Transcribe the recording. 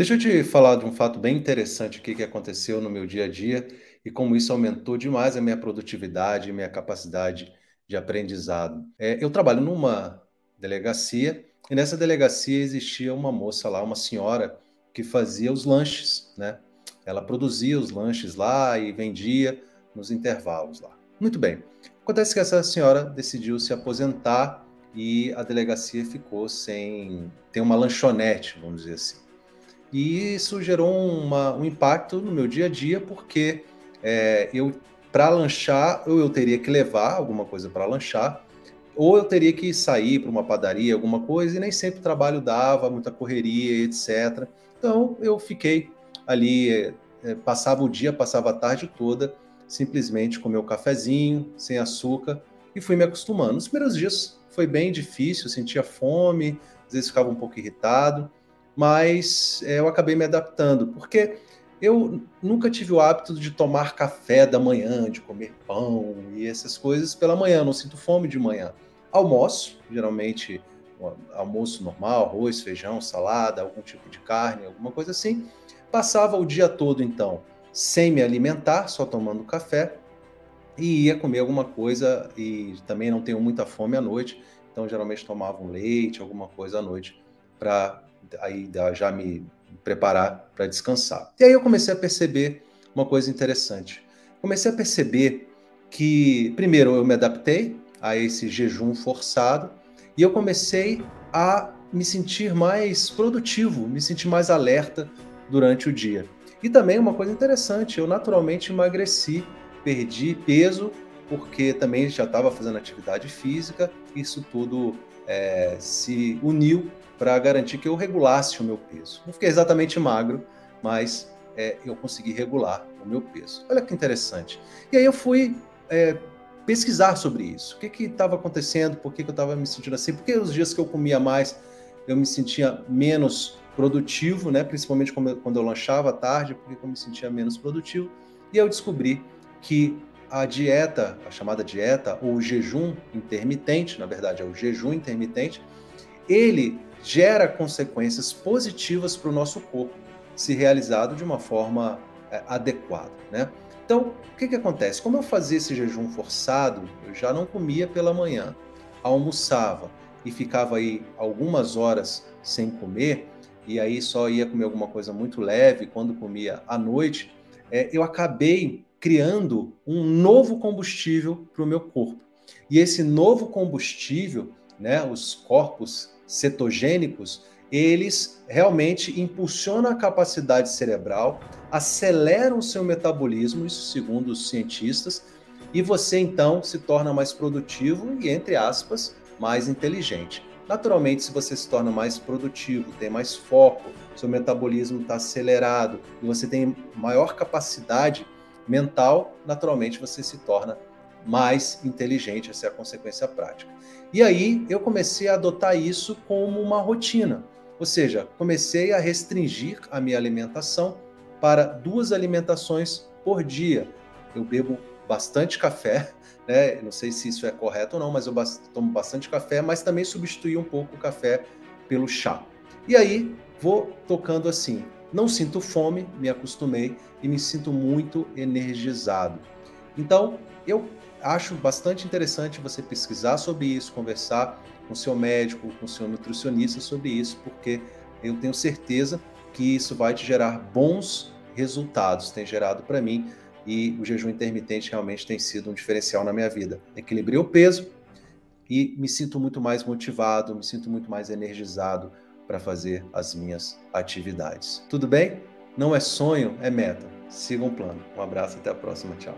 Deixa eu te falar de um fato bem interessante aqui que aconteceu no meu dia a dia e como isso aumentou demais a minha produtividade e minha capacidade de aprendizado. É, eu trabalho numa delegacia e nessa delegacia existia uma moça lá, uma senhora que fazia os lanches, né? Ela produzia os lanches lá e vendia nos intervalos lá. Muito bem. Acontece que essa senhora decidiu se aposentar e a delegacia ficou sem ter uma lanchonete, vamos dizer assim. E isso gerou uma, um impacto no meu dia a dia, porque é, eu, para lanchar, ou eu teria que levar alguma coisa para lanchar, ou eu teria que sair para uma padaria, alguma coisa, e nem sempre o trabalho dava, muita correria, etc. Então eu fiquei ali, é, é, passava o dia, passava a tarde toda, simplesmente com meu cafezinho, sem açúcar, e fui me acostumando. Nos primeiros dias foi bem difícil, sentia fome, às vezes ficava um pouco irritado, mas é, eu acabei me adaptando, porque eu nunca tive o hábito de tomar café da manhã, de comer pão e essas coisas pela manhã, não sinto fome de manhã. Almoço, geralmente almoço normal, arroz, feijão, salada, algum tipo de carne, alguma coisa assim. Passava o dia todo, então, sem me alimentar, só tomando café, e ia comer alguma coisa, e também não tenho muita fome à noite, então geralmente tomava um leite, alguma coisa à noite, para aí já me preparar para descansar. E aí eu comecei a perceber uma coisa interessante. Comecei a perceber que, primeiro, eu me adaptei a esse jejum forçado e eu comecei a me sentir mais produtivo, me sentir mais alerta durante o dia. E também uma coisa interessante, eu naturalmente emagreci, perdi peso, porque também já estava fazendo atividade física, isso tudo é, se uniu para garantir que eu regulasse o meu peso. Não fiquei exatamente magro, mas é, eu consegui regular o meu peso. Olha que interessante. E aí eu fui é, pesquisar sobre isso. O que estava acontecendo? Por que, que eu estava me sentindo assim? Porque os dias que eu comia mais, eu me sentia menos produtivo, né? principalmente quando eu lanchava à tarde, porque eu me sentia menos produtivo. E eu descobri que a dieta, a chamada dieta, ou jejum intermitente, na verdade é o jejum intermitente, ele gera consequências positivas para o nosso corpo, se realizado de uma forma é, adequada, né? Então, o que, que acontece? Como eu fazia esse jejum forçado, eu já não comia pela manhã, almoçava e ficava aí algumas horas sem comer, e aí só ia comer alguma coisa muito leve quando comia à noite, é, eu acabei criando um novo combustível para o meu corpo. E esse novo combustível, né, os corpos cetogênicos, eles realmente impulsionam a capacidade cerebral, aceleram o seu metabolismo, isso segundo os cientistas, e você então se torna mais produtivo e, entre aspas, mais inteligente. Naturalmente, se você se torna mais produtivo, tem mais foco, seu metabolismo está acelerado e você tem maior capacidade mental, naturalmente você se torna mais inteligente, essa é a consequência prática. E aí eu comecei a adotar isso como uma rotina, ou seja, comecei a restringir a minha alimentação para duas alimentações por dia. Eu bebo bastante café, né? Não sei se isso é correto ou não, mas eu tomo bastante café, mas também substituí um pouco o café pelo chá. E aí vou tocando assim. Não sinto fome, me acostumei e me sinto muito energizado. Então, eu acho bastante interessante você pesquisar sobre isso, conversar com seu médico, com seu nutricionista sobre isso, porque eu tenho certeza que isso vai te gerar bons resultados, tem gerado para mim e o jejum intermitente realmente tem sido um diferencial na minha vida. Equilibrei o peso e me sinto muito mais motivado, me sinto muito mais energizado para fazer as minhas atividades. Tudo bem? Não é sonho, é meta. Siga um plano. Um abraço, até a próxima. Tchau.